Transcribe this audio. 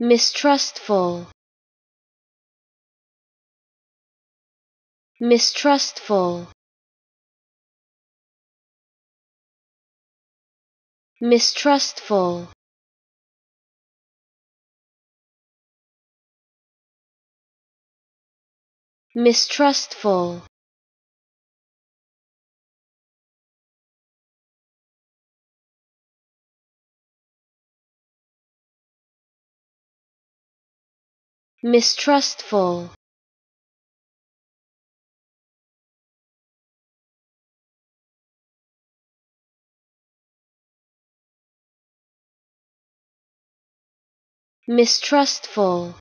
mistrustful mistrustful mistrustful mistrustful mistrustful. mistrustful